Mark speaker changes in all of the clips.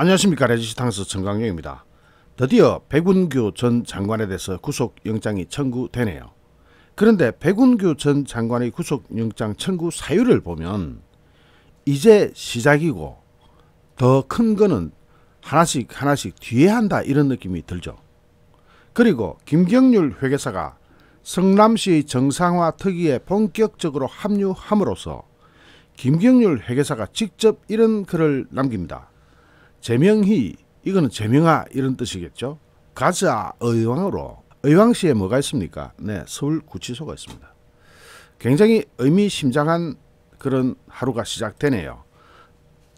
Speaker 1: 안녕하십니까 레지스탕스 정강용입니다. 드디어 백운규 전 장관에 대해서 구속영장이 청구되네요. 그런데 백운규 전 장관의 구속영장 청구 사유를 보면 이제 시작이고 더 큰 거는 하나씩 하나씩 뒤에 한다 이런 느낌이 들죠. 그리고 김경률 회계사가 성남시의 정상화 특위에 본격적으로 합류함으로써 김경률 회계사가 직접 이런 글을 남깁니다. 제명희 이거는 제명하 이런 뜻이겠죠. 가자 의왕으로 의왕시에 뭐가 있습니까? 네, 서울구치소가 있습니다. 굉장히 의미심장한 그런 하루가 시작되네요.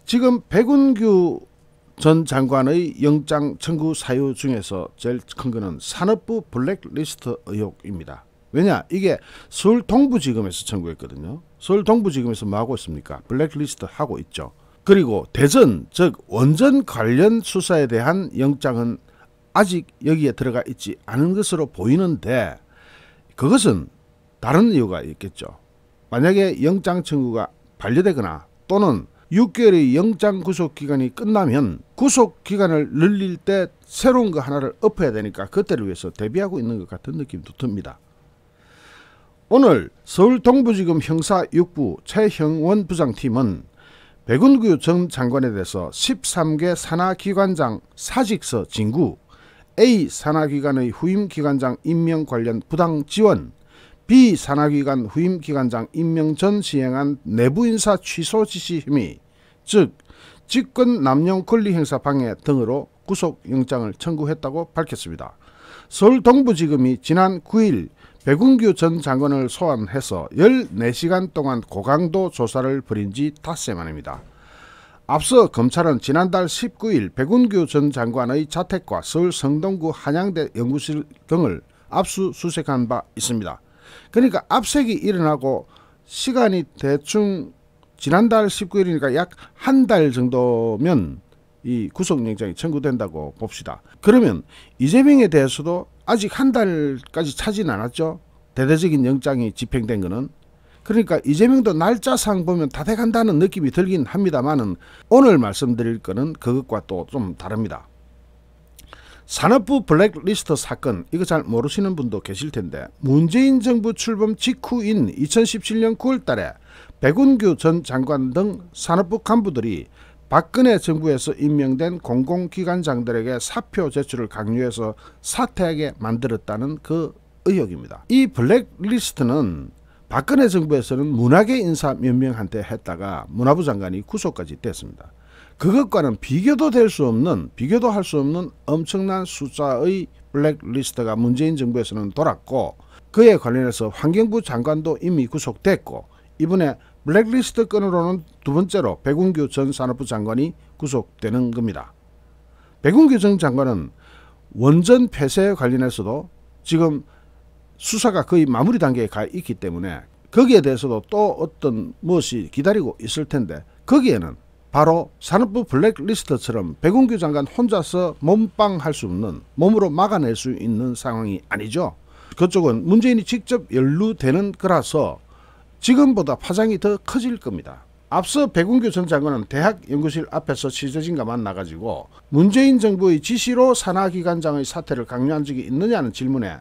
Speaker 1: 지금 백운규 전 장관의 영장 청구 사유 중에서 제일 큰 거는 산업부 블랙리스트 의혹입니다. 왜냐 이게 서울 동부지검에서 청구했거든요. 서울 동부지검에서 뭐 하고 있습니까? 블랙리스트 하고 있죠. 그리고 대전 즉 원전 관련 수사에 대한 영장은 아직 여기에 들어가 있지 않은 것으로 보이는데 그것은 다른 이유가 있겠죠. 만약에 영장 청구가 반려되거나 또는 6개월의 영장 구속 기간이 끝나면 구속 기간을 늘릴 때 새로운 거 하나를 엎어야 되니까 그때를 위해서 대비하고 있는 것 같은 느낌도 듭니다. 오늘 서울 동부지검 형사 6부 최형원 부장팀은 백운규 전 장관에 대해서 13개 산하기관장 사직서 진구, A 산하기관의 후임기관장 임명 관련 부당 지원, B 산하기관 후임기관장 임명 전 시행한 내부인사 취소 지시 혐의, 즉 직권 남용 권리 행사 방해 등으로 구속영장을 청구했다고 밝혔습니다. 서울 동부지검이 지난 9일 백운규 전 장관을 소환해서 14시간 동안 고강도 조사를 벌인 지 닷새 만입니다. 앞서 검찰은 지난달 19일 백운규 전 장관의 자택과 서울 성동구 한양대 연구실 등을 압수수색한 바 있습니다. 그러니까 압색이 일어나고 시간이 대충 지난달 19일이니까 약 한 달 정도면 이 구속영장이 청구된다고 봅시다. 그러면 이재명에 대해서도 아직 한 달까지 차진 않았죠. 대대적인 영장이 집행된 것은 그러니까 이재명도 날짜상 보면 다 돼간다는 느낌이 들긴 합니다만은 오늘 말씀드릴 거는 그것과 또 좀 다릅니다. 산업부 블랙리스트 사건 이거 잘 모르시는 분도 계실 텐데 문재인 정부 출범 직후인 2017년 9월 달에 백운규 전 장관 등 산업부 간부들이 박근혜 정부에서 임명된 공공기관장들에게 사표 제출을 강요해서 사퇴하게 만들었다는 그 의혹입니다. 이 블랙리스트는 박근혜 정부에서는 문화계 인사 몇 명한테 했다가 문화부 장관이 구속까지 됐습니다. 그것과는 비교도 될 수 없는 비교도 할 수 없는 엄청난 숫자의 블랙리스트가 문재인 정부에서는 돌았고 그에 관련해서 환경부 장관도 이미 구속됐고 이번에 블랙리스트 건으로는 두 번째로 백운규 전 산업부 장관이 구속되는 겁니다. 백운규 전 장관은 원전 폐쇄 관련해서도 지금 수사가 거의 마무리 단계에 가 있기 때문에 거기에 대해서도 또 어떤 무엇이 기다리고 있을 텐데 거기에는 바로 산업부 블랙리스트처럼 백운규 장관 혼자서 몸빵할 수 없는 몸으로 막아낼 수 있는 상황이 아니죠. 그쪽은 문재인이 직접 연루되는 거라서 지금보다 파장이 더 커질 겁니다. 앞서 백운규 전 장관은 대학 연구실 앞에서 취재진과 만나가지고 문재인 정부의 지시로 산하기관장의 사퇴를 강요한 적이 있느냐는 질문에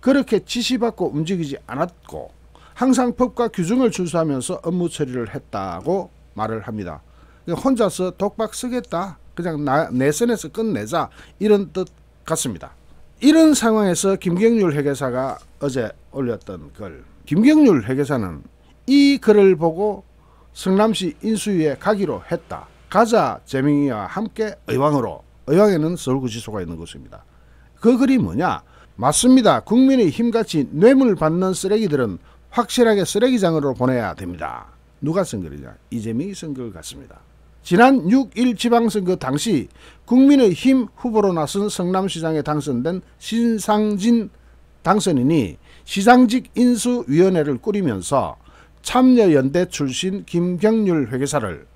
Speaker 1: 그렇게 지시받고 움직이지 않았고 항상 법과 규정을 준수하면서 업무 처리를 했다고 말을 합니다. 혼자서 독박 쓰겠다. 그냥 나, 내 선에서 끝내자. 이런 뜻 같습니다. 이런 상황에서 김경률 회계사가 어제 올렸던 글. 김경률 회계사는 이 글을 보고 성남시 인수위에 가기로 했다. 가자 재명이와 함께 의왕으로 의왕에는 서울구치소가 있는 곳입니다. 그 글이 뭐냐? 맞습니다. 국민의 힘같이 뇌물 받는 쓰레기들은 확실하게 쓰레기장으로 보내야 됩니다. 누가 쓴 글이냐? 이재명이 쓴 글 같습니다. 지난 6.1 지방선거 당시 국민의힘 후보로 나선 성남시장에 당선된 신상진 당선인이 시장직 인수위원회를 꾸리면서 참여연대 출신 김경률 회계사를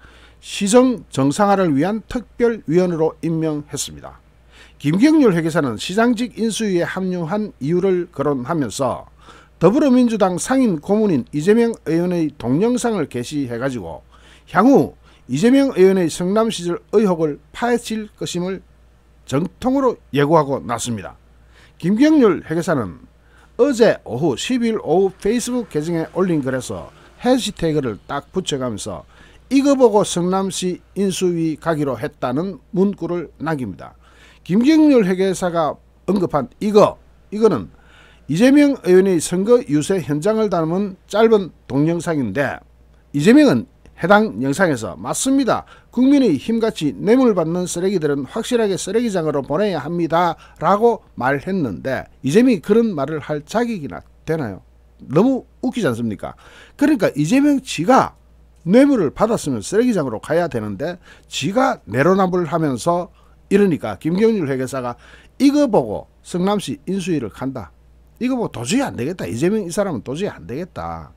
Speaker 1: 시정 정상화를 위한 특별위원으로 임명했습니다. 김경률 회계사는 시장직 인수위에 합류한 이유를 거론하면서 더불어민주당 상임 고문인 이재명 의원의 동영상을 게시해가지고 향후 이재명 의원의 성남 시절 의혹을 파헤칠 것임을 정통으로 예고하고 났습니다. 김경률 회계사는 어제 오후 10일 오후 페이스북 계정에 올린 글에서 해시태그를 딱 붙여가면서 이거 보고 성남시 인수위 가기로 했다는 문구를 남깁니다. 김경률 회계사가 언급한 이거 이거는 이재명 의원의 선거 유세 현장을 담은 짧은 동영상인데 이재명은 해당 영상에서 맞습니다. 국민의 힘같이 뇌물 받는 쓰레기들은 확실하게 쓰레기장으로 보내야 합니다. 라고 말했는데 이재명이 그런 말을 할 자격이나 되나요? 너무 웃기지 않습니까? 그러니까 이재명 지가 뇌물을 받았으면 쓰레기장으로 가야 되는데 지가 내로남불 하면서 이러니까 김경률 회계사가 이거 보고 성남시 인수위를 간다. 이거 보고 도저히 안 되겠다. 이재명 이 사람은 도저히 안 되겠다.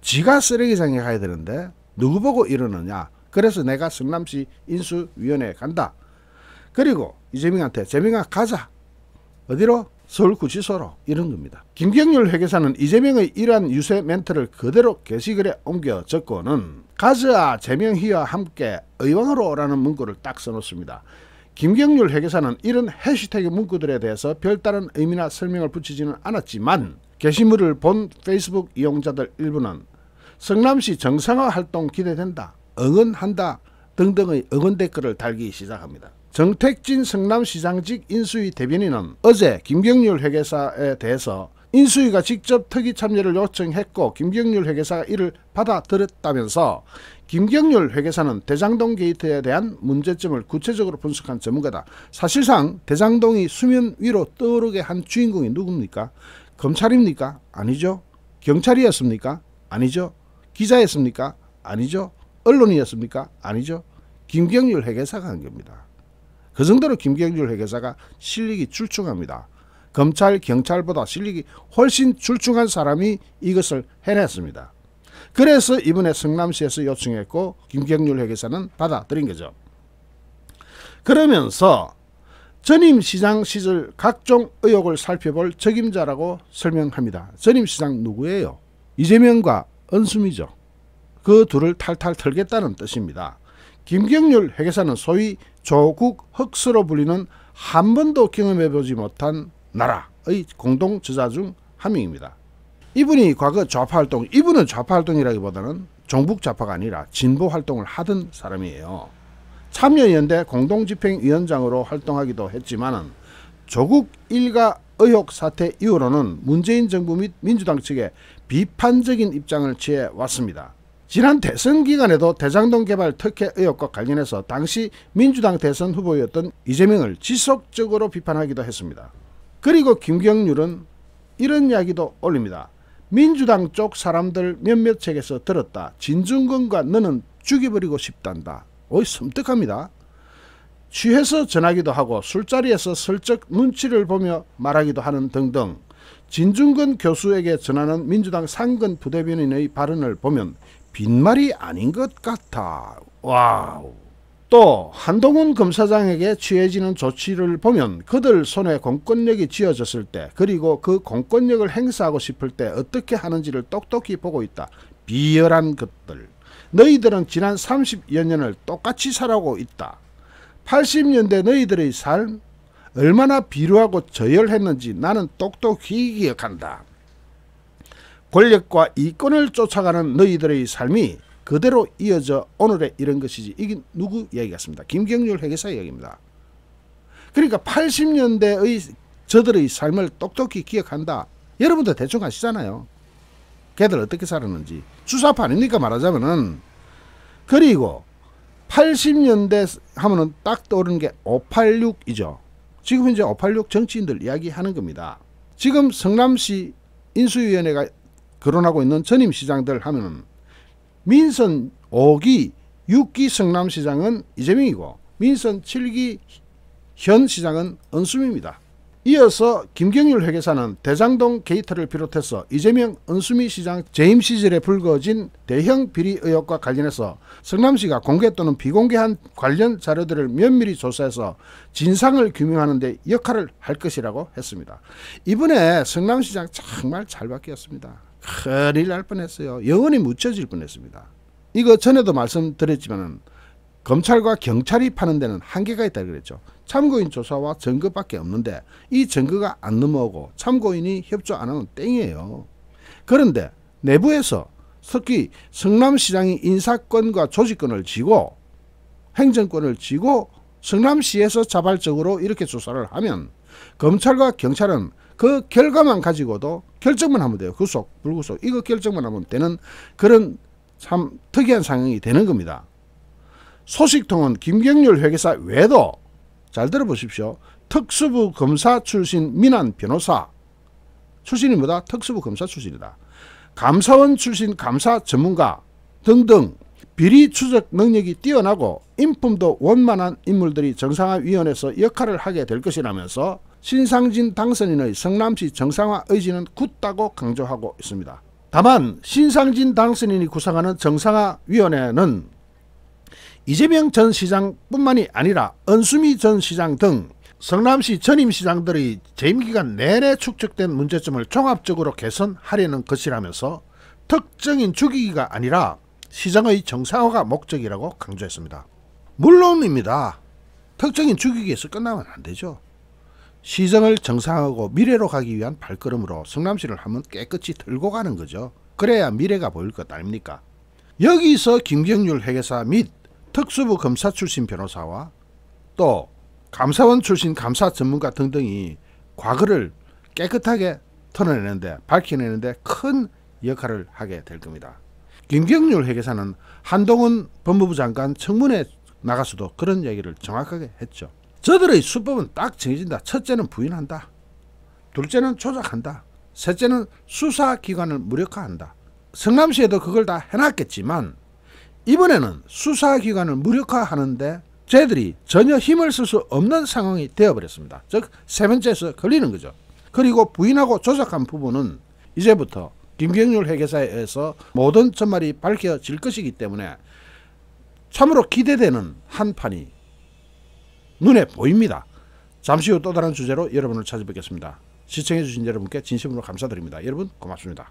Speaker 1: 지가 쓰레기장에 가야 되는데 누구 보고 이러느냐. 그래서 내가 성남시 인수위원회에 간다. 그리고 이재명한테 재명아 가자. 어디로? 서울구치소로 이런 겁니다. 김경률 회계사는 이재명의 이러한 유세 멘트를 그대로 게시글에 옮겨 적고는 가즈아 재명희와 함께 의왕으로 오라는 문구를 딱 써놓습니다. 김경률 회계사는 이런 해시태그 문구들에 대해서 별다른 의미나 설명을 붙이지는 않았지만 게시물을 본 페이스북 이용자들 일부는 성남시 정상화 활동 기대된다, 응원한다 등등의 응원 댓글을 달기 시작합니다. 정택진 성남시장직 인수위 대변인은 어제 김경률 회계사에 대해서 인수위가 직접 특위 참여를 요청했고 김경률 회계사가 이를 받아들였다면서 김경률 회계사는 대장동 게이트에 대한 문제점을 구체적으로 분석한 전문가다. 사실상 대장동이 수면 위로 떠오르게 한 주인공이 누굽니까? 검찰입니까? 아니죠. 경찰이었습니까? 아니죠. 기자였습니까? 아니죠. 언론이었습니까? 아니죠. 김경률 회계사가 한 겁니다. 그 정도로 김경률 회계사가 실력이 출중합니다. 검찰, 경찰보다 실력이 훨씬 출중한 사람이 이것을 해냈습니다. 그래서 이번에 성남시에서 요청했고 김경률 회계사는 받아들인 거죠. 그러면서 전임 시장 시절 각종 의혹을 살펴볼 적임자라고 설명합니다. 전임 시장 누구예요? 이재명과 은수미죠. 그 둘을 탈탈 털겠다는 뜻입니다. 김경률 회계사는 소위 조국 흑수로 불리는 한 번도 경험해보지 못한 나라의 공동 저자 중 한 명입니다. 이분이 과거 좌파 활동, 이분은 좌파 활동이라기보다는 종북 좌파가 아니라 진보 활동을 하던 사람이에요. 참여연대 공동집행위원장으로 활동하기도 했지만은 조국 일가 의혹 사태 이후로는 문재인 정부 및 민주당 측에 비판적인 입장을 취해 왔습니다. 지난 대선 기간에도 대장동 개발 특혜 의혹과 관련해서 당시 민주당 대선 후보였던 이재명을 지속적으로 비판하기도 했습니다. 그리고 김경률은 이런 이야기도 올립니다. 민주당 쪽 사람들 몇몇 책에서 들었다. 진중권과 너는 죽여버리고 싶단다. 어이 섬뜩합니다. 취해서 전하기도 하고 술자리에서 슬쩍 눈치를 보며 말하기도 하는 등등 진중권 교수에게 전하는 민주당 상근 부대변인의 발언을 보면 빈말이 아닌 것 같아. 와우. 또 한동훈 검사장에게 취해지는 조치를 보면 그들 손에 공권력이 쥐어졌을 때 그리고 그 공권력을 행사하고 싶을 때 어떻게 하는지를 똑똑히 보고 있다. 비열한 것들. 너희들은 지난 30여 년을 똑같이 살아오고 있다. 80년대 너희들의 삶 얼마나 비루하고 저열했는지 나는 똑똑히 기억한다. 권력과 이권을 쫓아가는 너희들의 삶이 그대로 이어져 오늘에 이런 것이지 이게 누구 이야기 같습니다. 김경률 회계사 이야기입니다. 그러니까 80년대의 저들의 삶을 똑똑히 기억한다. 여러분도 대충 아시잖아요. 걔들 어떻게 살았는지. 주사파 아닙니까 말하자면은. 그리고 80년대 하면은 딱 떠오르는 게 586이죠. 지금 현재 586 정치인들 이야기하는 겁니다. 지금 성남시 인수위원회가 거론하고 있는 전임 시장들 하면은 민선 5기 6기 성남시장은 이재명이고 민선 7기 현 시장은 은수미입니다. 이어서 김경률 회계사는 대장동 게이트를 비롯해서 이재명 은수미 시장 재임 시절에 불거진 대형 비리 의혹과 관련해서 성남시가 공개 또는 비공개한 관련 자료들을 면밀히 조사해서 진상을 규명하는 데 역할을 할 것이라고 했습니다. 이번에 성남시장 정말 잘 바뀌었습니다. 큰일 날 뻔했어요. 영원히 묻혀질 뻔했습니다. 이거 전에도 말씀드렸지만 검찰과 경찰이 파는 데는 한계가 있다 그랬죠. 참고인 조사와 증거밖에 없는데 이 증거가 안 넘어오고 참고인이 협조 안 하면 땡이에요. 그런데 내부에서 특히 성남시장이 인사권과 조직권을 쥐고 행정권을 쥐고 성남시에서 자발적으로 이렇게 조사를 하면 검찰과 경찰은 그 결과만 가지고도 결정만 하면 돼요. 구속, 불구속 이거 결정만 하면 되는 그런 참 특이한 상황이 되는 겁니다. 소식통은 김경률 회계사 외에도 잘 들어보십시오. 특수부 검사 출신 민한 변호사 출신이 뭐다? 특수부 검사 출신이다. 감사원 출신 감사 전문가 등등 비리 추적 능력이 뛰어나고 인품도 원만한 인물들이 정상화위원회에서 역할을 하게 될 것이라면서 신상진 당선인의 성남시 정상화 의지는 굳다고 강조하고 있습니다. 다만 신상진 당선인이 구성하는 정상화위원회는 이재명 전 시장뿐만이 아니라 은수미 전 시장 등 성남시 전임 시장들의 재임 기간 내내 축적된 문제점을 종합적으로 개선하려는 것이라면서 특정인 죽이기가 아니라 시장의 정상화가 목적이라고 강조했습니다. 물론입니다. 특정인 죽이기에서 끝나면 안 되죠. 시정을 정상화하고 미래로 가기 위한 발걸음으로 성남시를 한번 깨끗이 들고 가는 거죠. 그래야 미래가 보일 것 아닙니까? 여기서 김경률 회계사 및 특수부 검사 출신 변호사와 또 감사원 출신 감사 전문가 등등이 과거를 깨끗하게 털어내는데 밝혀내는데 큰 역할을 하게 될 겁니다. 김경률 회계사는 한동훈 법무부 장관 청문회 나가서도 그런 얘기를 정확하게 했죠. 저들의 수법은 딱 정해진다. 첫째는 부인한다. 둘째는 조작한다. 셋째는 수사기관을 무력화한다. 성남시에도 그걸 다 해놨겠지만 이번에는 수사기관을 무력화하는데 쟤들이 전혀 힘을 쓸 수 없는 상황이 되어버렸습니다. 즉 세 번째에서 걸리는 거죠. 그리고 부인하고 조작한 부분은 이제부터 김경률 회계사에 의해서 모든 전말이 밝혀질 것이기 때문에 참으로 기대되는 한 판이 눈에 보입니다. 잠시 후 또 다른 주제로 여러분을 찾아뵙겠습니다. 시청해주신 여러분께 진심으로 감사드립니다. 여러분 고맙습니다.